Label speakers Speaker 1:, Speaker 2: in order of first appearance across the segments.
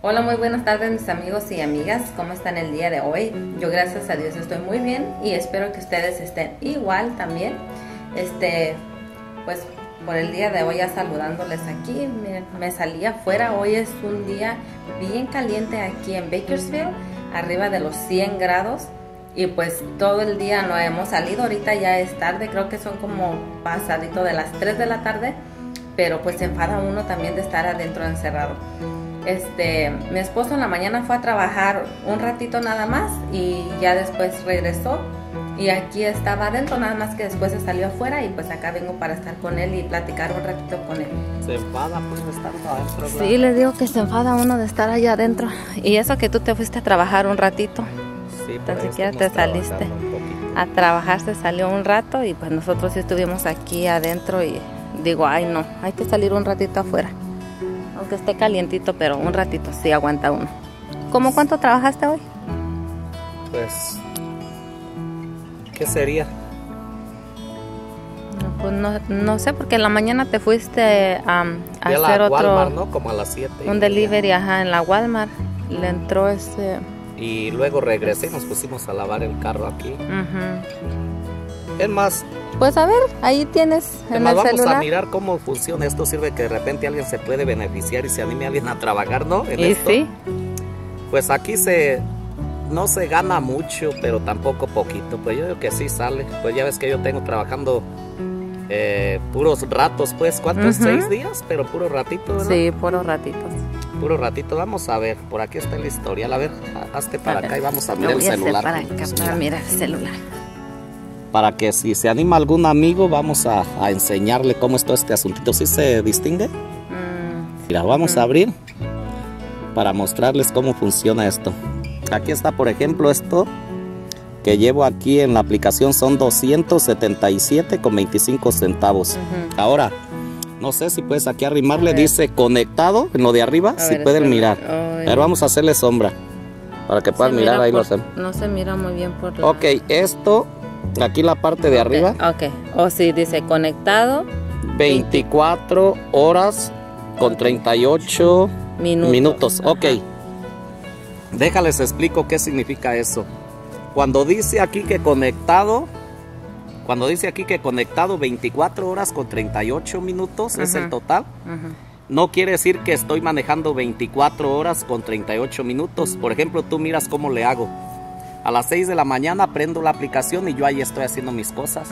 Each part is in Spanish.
Speaker 1: Hola, muy buenas tardes mis amigos y amigas, ¿cómo están el día de hoy? Yo gracias a Dios estoy muy bien y espero que ustedes estén igual también. Este, pues por el día de hoy saludándoles aquí, miren, me salí afuera, hoy es un día bien caliente aquí en Bakersfield, arriba de los 100 grados. Y pues todo el día no hemos salido, ahorita ya es tarde, creo que son como pasadito de las 3 de la tarde, pero pues se enfada uno también de estar adentro encerrado. Este, mi esposo en la mañana fue a trabajar un ratito nada más y ya después regresó y aquí estaba adentro, nada más que después se salió afuera y pues acá vengo para estar con él y platicar un ratito con él.
Speaker 2: Se enfada pues de estar adentro.
Speaker 1: Sí, les digo que se enfada uno de estar allá adentro. Y eso que tú te fuiste a trabajar un ratito.
Speaker 2: Sí,
Speaker 1: Tan siquiera te saliste a trabajar, se salió un rato y pues nosotros sí estuvimos aquí adentro y digo, ay no, hay que salir un ratito afuera. Aunque esté calientito, pero un ratito sí aguanta uno. ¿Cómo cuánto trabajaste hoy?
Speaker 2: Pues, ¿qué sería?
Speaker 1: Pues no, no sé, porque en la mañana te fuiste a, hacer
Speaker 2: la
Speaker 1: otro,
Speaker 2: Walmart, ¿no? Como a las 7.
Speaker 1: un delivery, ajá, en la Walmart. Le entró ese...
Speaker 2: Y luego regresé y nos pusimos a lavar el carro aquí.
Speaker 1: ujú.
Speaker 2: Es más,
Speaker 1: Pues a ver, ahí tienes
Speaker 2: es
Speaker 1: en
Speaker 2: más
Speaker 1: el
Speaker 2: vamos
Speaker 1: celular.
Speaker 2: a mirar cómo funciona. Esto sirve que de repente alguien se puede beneficiar y se anime a alguien a trabajar, ¿no? En
Speaker 1: Y
Speaker 2: esto.
Speaker 1: sí,
Speaker 2: Pues aquí se no se gana mucho, pero tampoco poquito. Pues yo digo que sí sale. Pues ya ves que yo tengo trabajando eh, puros ratos, pues, ¿cuántos? Seis días, pero puro ratito, ¿verdad?
Speaker 1: sí, puros ratitos.
Speaker 2: Puro ratito. Vamos a ver, por aquí está el historial. A ver, ha- hazte para
Speaker 1: A ver,
Speaker 2: acá y vamos a mirar el
Speaker 1: voy a hacer
Speaker 2: celular.
Speaker 1: para acá para mirar el celular.
Speaker 2: Para que si se anima algún amigo, vamos a, a enseñarle cómo está este asuntito. ¿Sí se distingue?
Speaker 1: Mm,
Speaker 2: Mira, vamos a abrir para mostrarles cómo funciona esto. Aquí está, por ejemplo, esto que llevo aquí en la aplicación son 277 con 25 centavos. Ahora, no sé si puedes aquí arrimarle,
Speaker 1: A ver.
Speaker 2: dice conectado en lo de arriba,
Speaker 1: A
Speaker 2: si
Speaker 1: ver,
Speaker 2: pueden mirar.
Speaker 1: Ay,
Speaker 2: Pero vamos a hacerle sombra para que puedan mirar
Speaker 1: mira
Speaker 2: ahí lo
Speaker 1: por-. No se mira muy bien por la...
Speaker 2: Ok, esto, aquí la parte de arriba,
Speaker 1: Ok, o sí, dice conectado
Speaker 2: 24 horas con 38
Speaker 1: minutos.
Speaker 2: minutos. Ok. Déjales explico qué significa eso. Cuando dice aquí que conectado, cuando dice aquí que conectado 24 horas con 38 minutos es
Speaker 1: Ajá.
Speaker 2: el total, no quiere decir que estoy manejando 24 horas con 38 minutos. Por ejemplo, tú miras cómo le hago. A las 6 de la mañana prendo la aplicación y yo ahí estoy haciendo mis cosas.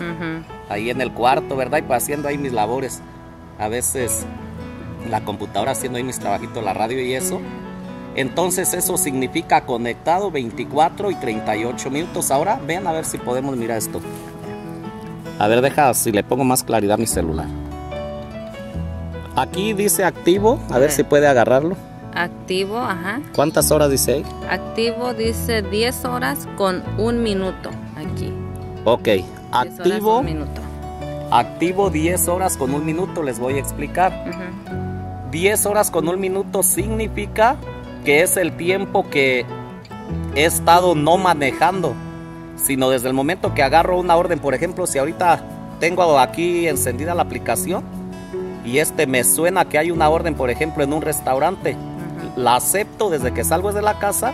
Speaker 2: Ahí en el cuarto, ¿verdad? Y pues haciendo ahí mis labores. A veces la computadora haciendo ahí mis trabajitos, la radio y eso. Entonces eso significa conectado 24 y 38 minutos. Ahora vean a ver si podemos mirar esto. A ver, deja si le pongo más claridad a mi celular. Aquí dice activo, a ver
Speaker 1: Ok.
Speaker 2: si puede agarrarlo.
Speaker 1: Activo, ajá.
Speaker 2: ¿Cuántas horas dice ahí?
Speaker 1: Activo dice 10 horas con un minuto aquí.
Speaker 2: Ok,
Speaker 1: 10 horas,
Speaker 2: activo,
Speaker 1: un minuto.
Speaker 2: activo 10 horas con un minuto, les voy a explicar.
Speaker 1: Ujú.
Speaker 2: 10 horas con un minuto significa que es el tiempo que he estado no manejando, sino desde el momento que agarro una orden. Por ejemplo, si ahorita tengo aquí encendida la aplicación y este me suena que hay una orden, por ejemplo, en un restaurante. La acepto desde que salgo de la casa,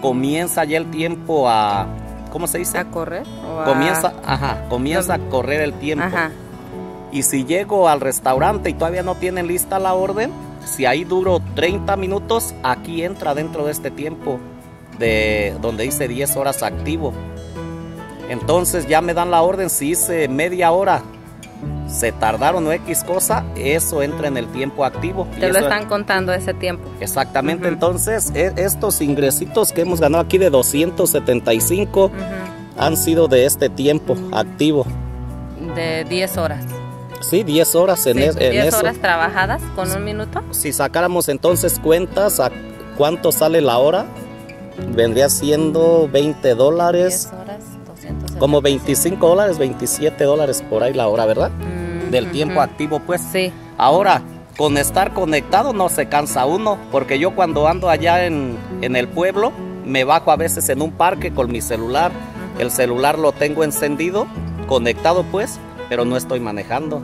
Speaker 2: comienza ya el tiempo a, ¿cómo se dice?
Speaker 1: ¿A correr? o a-
Speaker 2: Comienza, ajá, comienza a correr el tiempo.
Speaker 1: Ajá.
Speaker 2: Y si llego al restaurante y todavía no tienen lista la orden, si ahí duro 30 minutos, aquí entra dentro de este tiempo de donde dice 10 horas activo. Entonces ya me dan la orden, si hice media hora, se tardaron o X cosa, eso entra en el tiempo activo.
Speaker 1: Te lo están contando ese tiempo.
Speaker 2: Exactamente, entonces e- estos ingresitos que hemos ganado aquí de 275
Speaker 1: Ujú.
Speaker 2: han sido de este tiempo activo.
Speaker 1: De 10 horas.
Speaker 2: Sí, 10 horas en,
Speaker 1: Sí,
Speaker 2: es- en
Speaker 1: 10
Speaker 2: eso.
Speaker 1: horas trabajadas con un minuto.
Speaker 2: Si sacáramos entonces cuentas a cuánto sale la hora, vendría siendo 20 dólares,
Speaker 1: 10 horas, 275.
Speaker 2: como 25 dólares, 27 dólares por ahí la hora, ¿verdad?
Speaker 1: Mm,
Speaker 2: Del tiempo activo, pues.
Speaker 1: Sí.
Speaker 2: Ahora, con estar conectado no se cansa uno, porque yo cuando ando allá en, en el pueblo, me bajo a veces en un parque con mi celular. El celular lo tengo encendido, conectado pues, pero no estoy manejando.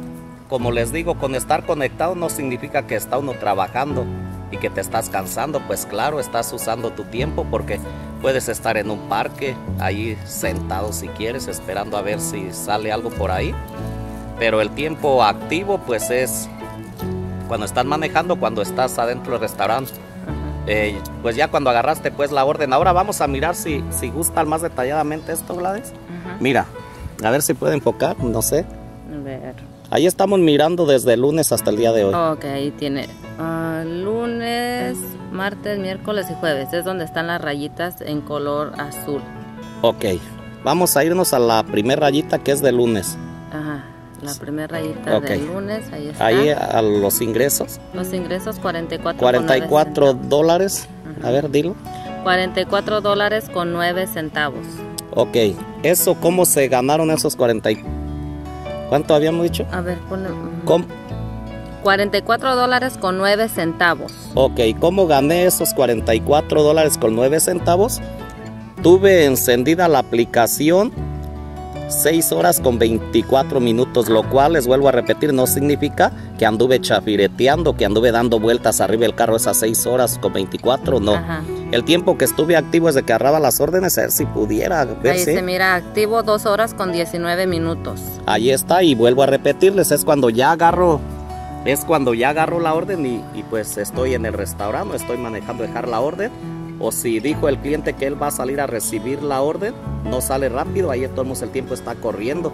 Speaker 2: Como les digo, con estar conectado no significa que está uno trabajando. y que te estás cansando, pues claro, estás usando tu tiempo porque puedes estar en un parque ahí sentado si quieres, esperando a ver si sale algo por ahí. Pero el tiempo activo pues es cuando estás manejando, cuando estás adentro del restaurante. Eh, pues ya cuando agarraste pues la orden. Ahora vamos a mirar si, si gusta más detalladamente esto, Gladys. Mira, a ver si puede enfocar, no sé.
Speaker 1: A ver.
Speaker 2: Ahí estamos mirando desde el lunes hasta el día de hoy.
Speaker 1: Ok, ahí tiene ah, lunes, martes, miércoles y jueves. Es donde están las rayitas en color azul.
Speaker 2: Ok, vamos a irnos a la primera rayita que es de lunes.
Speaker 1: La primera rayita de lunes, ahí está.
Speaker 2: Ahí a los ingresos.
Speaker 1: Los ingresos 44
Speaker 2: 44 dólares. A ver, dilo.
Speaker 1: 44 dólares con 9 centavos.
Speaker 2: Ok, ¿eso cómo se ganaron esos 44? ¿Cuánto habíamos dicho?
Speaker 1: A ver, ponle... 44 dólares con 9 centavos.
Speaker 2: Ok, ¿cómo gané esos 44 dólares con 9 centavos? Tuve encendida la aplicación 6 horas con 24 minutos, lo cual les vuelvo a repetir, no significa que anduve chafireteando, que anduve dando vueltas arriba del carro esas 6 horas con 24, no. El tiempo que estuve activo es de que agarraba las órdenes, a ver si pudiera.
Speaker 1: Ahí se mira activo 2 horas con 19 minutos.
Speaker 2: Ahí está, y vuelvo a repetirles, es cuando ya agarro es cuando ya agarro la orden y, y, pues estoy en el restaurante, estoy manejando dejar la orden o si dijo el cliente que él va a salir a recibir la orden, no sale rápido, ahí todos el tiempo está corriendo.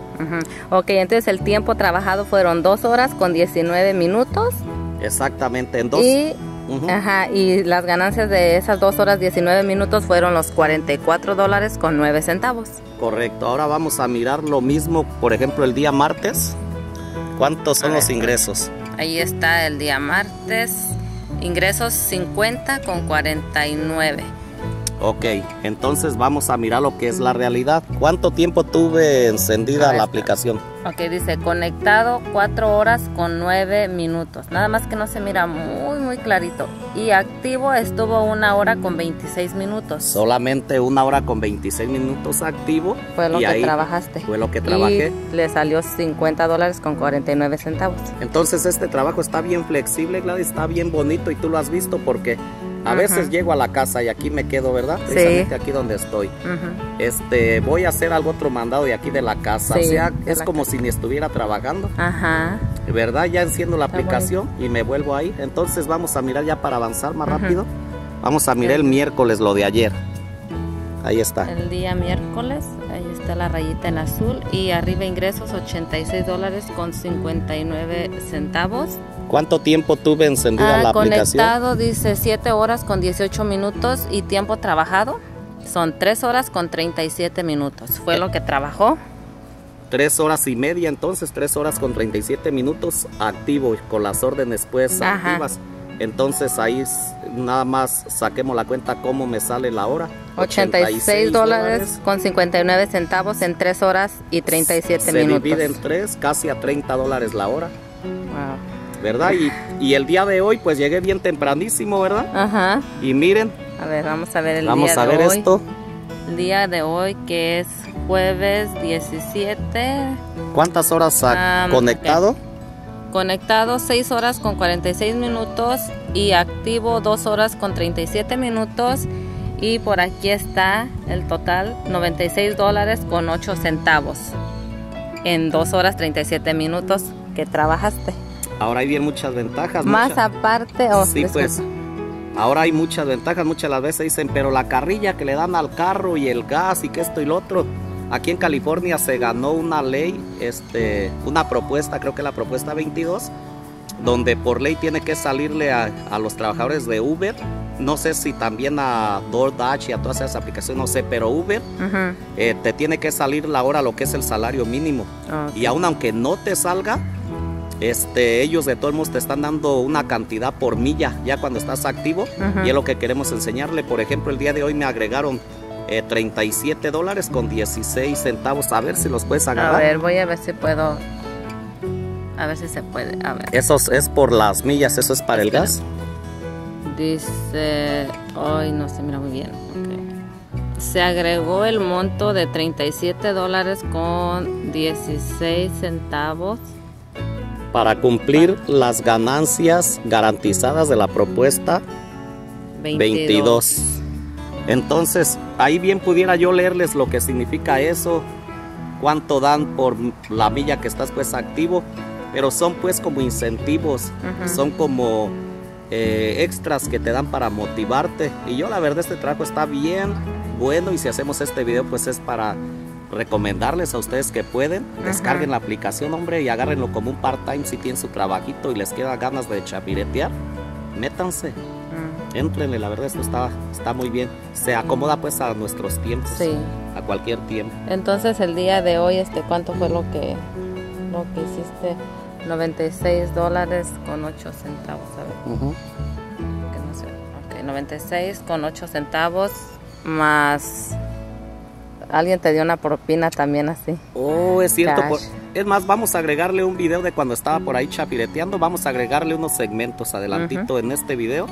Speaker 1: Ok, entonces el tiempo trabajado fueron dos horas con 19 minutos.
Speaker 2: Exactamente, en dos.
Speaker 1: Y, ajá, y las ganancias de esas dos horas 19 minutos fueron los 44 dólares con 9 centavos.
Speaker 2: Correcto, ahora vamos a mirar lo mismo, por ejemplo, el día martes. ¿Cuántos son los ingresos?
Speaker 1: Ahí está el día martes. Ingresos 50 con 49.
Speaker 2: Ok, entonces vamos a mirar lo que es la realidad. ¿Cuánto tiempo tuve encendida la aplicación?
Speaker 1: Ok, dice conectado 4 horas con 9 minutos. Nada más que no se mira muy, muy clarito. Y activo estuvo una hora con 26 minutos.
Speaker 2: Solamente una hora con 26 minutos activo.
Speaker 1: Fue lo que trabajaste.
Speaker 2: Fue lo que trabajé.
Speaker 1: Y le salió 50 dólares con 49 centavos.
Speaker 2: Entonces este trabajo está bien flexible, Gladys, está bien bonito y tú lo has visto porque a veces llego a la casa y aquí me quedo, ¿verdad? Precisamente aquí donde estoy. Este, voy a hacer algo otro mandado de aquí de la casa. o sea, es como si ni estuviera trabajando.
Speaker 1: Ajá.
Speaker 2: ¿Verdad? Ya enciendo la aplicación y me vuelvo ahí. Entonces vamos a mirar ya para avanzar más rápido. Vamos a mirar el miércoles lo de ayer. Ahí está.
Speaker 1: El día miércoles, ahí está la rayita en azul y arriba ingresos 86 dólares con 59 centavos.
Speaker 2: ¿Cuánto tiempo tuve encendida
Speaker 1: ah,
Speaker 2: la
Speaker 1: aplicación? Conectado dice 7 horas con 18 minutos y tiempo trabajado son 3 horas con 37 minutos. Fue lo que trabajó.
Speaker 2: 3 horas y media entonces, 3 horas con 37 minutos activo con las órdenes pues activas. Entonces ahí nada más saquemos la cuenta cómo me sale la hora.
Speaker 1: 86, dólares con 59 centavos en 3 horas y 37 minutos.
Speaker 2: Se divide en 3, casi a 30 dólares la hora. Wow. ¿verdad? Y, el día de hoy, pues llegué bien tempranísimo, ¿verdad?
Speaker 1: Ajá.
Speaker 2: Y miren.
Speaker 1: A ver, vamos a ver el
Speaker 2: día de hoy. Vamos a ver esto.
Speaker 1: El día de hoy, que es jueves 17.
Speaker 2: ¿Cuántas horas ha conectado?
Speaker 1: Conectado 6 horas con 46 minutos y activo 2 horas con 37 minutos. Y por aquí está el total, 96 dólares con 8 centavos en 2 horas 37 minutos que trabajaste.
Speaker 2: Ahora hay bien muchas ventajas.
Speaker 1: Más aparte, o
Speaker 2: sí, pues. Ahora hay muchas ventajas, muchas las veces dicen, pero la carrilla que le dan al carro y el gas y que esto y lo otro. Aquí en California se ganó una ley, este, una propuesta, creo que la propuesta 22, donde por ley tiene que salirle a, los trabajadores de Uber, no sé si también a DoorDash y a todas esas aplicaciones, no sé, pero Uber eh, te tiene que salir la hora lo que es el salario mínimo. Y aún aunque no te salga, este, ellos de todos modos te están dando una cantidad por milla ya cuando estás activo. Y es lo que queremos enseñarle. Por ejemplo, el día de hoy me agregaron 37 eh, dólares con 16 centavos. A ver si los puedes agarrar.
Speaker 1: A ver, voy a ver si puedo. A ver si se puede. A ver.
Speaker 2: Eso es por las millas, eso es para el gas.
Speaker 1: Dice. Ay, no se mira muy bien. Se agregó el monto de 37 dólares con 16 centavos
Speaker 2: para cumplir las ganancias garantizadas de la propuesta 22. Entonces, ahí bien pudiera yo leerles lo que significa eso, cuánto dan por la milla que estás pues activo, pero son pues como incentivos, son como eh, extras que te dan para motivarte. Y yo la verdad este trabajo está bien bueno y si hacemos este video pues es para recomendarles a ustedes que pueden, descarguen la aplicación hombre y agárrenlo como un part-time si tienen su trabajito y les queda ganas de chapiretear, métanse. Entrenle, la verdad esto está, está muy bien. Se acomoda pues a nuestros tiempos. A cualquier tiempo.
Speaker 1: Entonces el día de hoy, este, ¿cuánto fue lo que, lo que hiciste? 96 dólares con 8 centavos, ¿sabes? Uh 96 con 8 centavos más alguien te dio una propina también así.
Speaker 2: Oh, es cierto. es más, vamos a agregarle un video de cuando estaba por ahí chapireteando. Vamos a agregarle unos segmentos adelantito en este video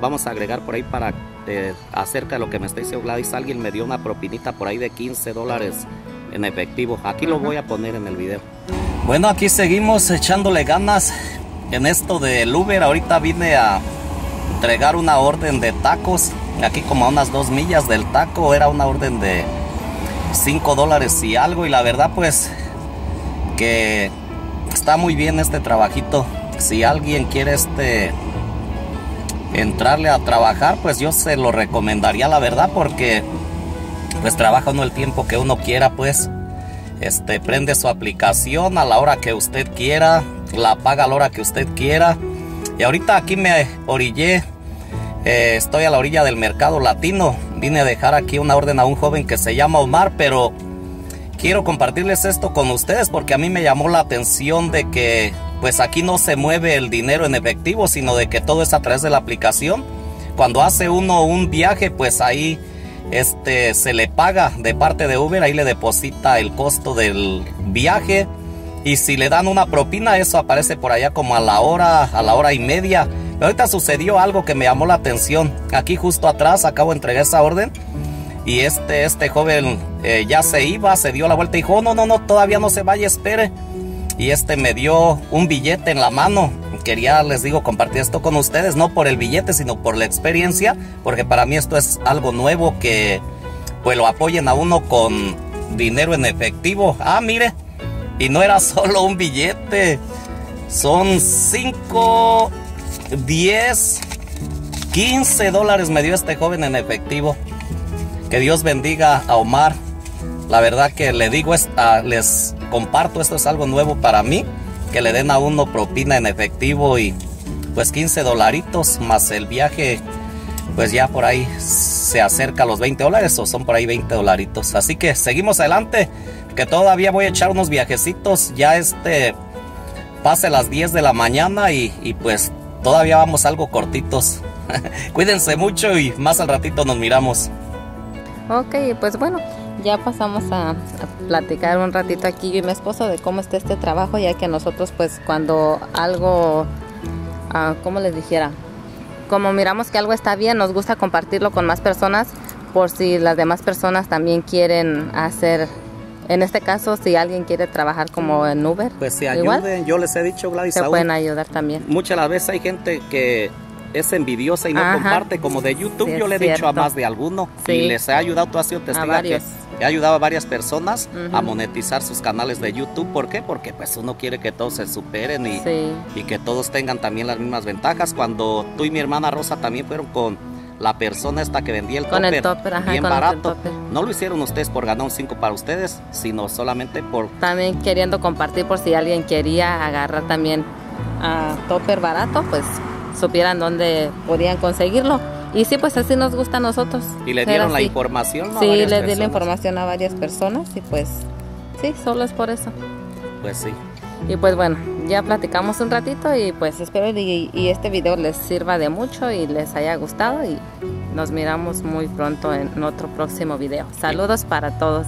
Speaker 2: vamos a agregar por ahí para eh, acerca de lo que me está diciendo Gladys. Alguien me dio una propinita por ahí de 15 dólares en efectivo. Aquí lo voy a poner en el video. Bueno, aquí seguimos echándole ganas en esto del Uber. Ahorita vine a entregar una orden de tacos. Aquí como a unas dos millas del taco. Era una orden de 5 dólares y algo. Y la verdad pues que está muy bien este trabajito. Si alguien quiere este entrarle a trabajar, pues yo se lo recomendaría la verdad porque pues trabaja uno el tiempo que uno quiera, pues este prende su aplicación a la hora que usted quiera, la paga a la hora que usted quiera. Y ahorita aquí me orillé, eh, estoy a la orilla del mercado latino. Vine a dejar aquí una orden a un joven que se llama Omar, pero quiero compartirles esto con ustedes porque a mí me llamó la atención de que pues aquí no se mueve el dinero en efectivo, sino de que todo es a través de la aplicación. Cuando hace uno un viaje, pues ahí este se le paga de parte de Uber, ahí le deposita el costo del viaje y si le dan una propina, eso aparece por allá como a la hora, a la hora y media. Pero ahorita sucedió algo que me llamó la atención. Aquí justo atrás acabo de entregar esa orden y este, este joven eh, ya se iba, se dio la vuelta y dijo, oh, no, no, no, todavía no se vaya, espere y este me dio un billete en la mano. Quería, les digo, compartir esto con ustedes, no por el billete, sino por la experiencia, porque para mí esto es algo nuevo que pues lo apoyen a uno con dinero en efectivo. Ah, mire, y no era solo un billete, son 5, 10, 15 dólares me dio este joven en efectivo. Que Dios bendiga a Omar. La verdad que le digo, esta, les comparto, esto es algo nuevo para mí, que le den a uno propina en efectivo y pues 15 dolaritos más el viaje, pues ya por ahí se acerca a los 20 dólares o son por ahí 20 dolaritos. Así que seguimos adelante, que todavía voy a echar unos viajecitos, ya este pase las 10 de la mañana y pues todavía vamos algo cortitos. Cuídense mucho y más al ratito nos miramos.
Speaker 1: Ok, pues bueno, ya pasamos a, platicar un ratito aquí yo y mi esposo de cómo está este trabajo, ya que nosotros pues cuando algo, uh, ¿cómo les dijera? Como miramos que algo está bien, nos gusta compartirlo con más personas por si las demás personas también quieren hacer en este caso, si alguien quiere trabajar como en Uber,
Speaker 2: pues se ayuden. Yo les he dicho, Gladys,
Speaker 1: se pueden ayudar también.
Speaker 2: Muchas las veces hay gente que es envidiosa y no comparte, como de YouTube yo le he dicho a más de alguno y les he ayudado, tú has sido testigo que he ayudado a varias personas a monetizar sus canales de YouTube, ¿por qué? Porque pues uno quiere que todos se superen y, y que todos tengan también las mismas ventajas, cuando tú y mi hermana Rosa también fueron con la persona esta que vendía el con topper, el bien barato. No lo hicieron ustedes por ganar un 5 para ustedes, sino solamente por...
Speaker 1: También queriendo compartir por si alguien quería agarrar también a topper barato, pues supieran dónde podían conseguirlo. Y sí, pues así nos gusta a nosotros.
Speaker 2: ¿Y le dieron la información?
Speaker 1: sí, le di la información a varias personas y pues sí, solo es por eso.
Speaker 2: Pues sí.
Speaker 1: Y pues bueno, ya platicamos un ratito y pues espero y, y este video les sirva de mucho y les haya gustado y nos miramos muy pronto en otro próximo video. Saludos para todos.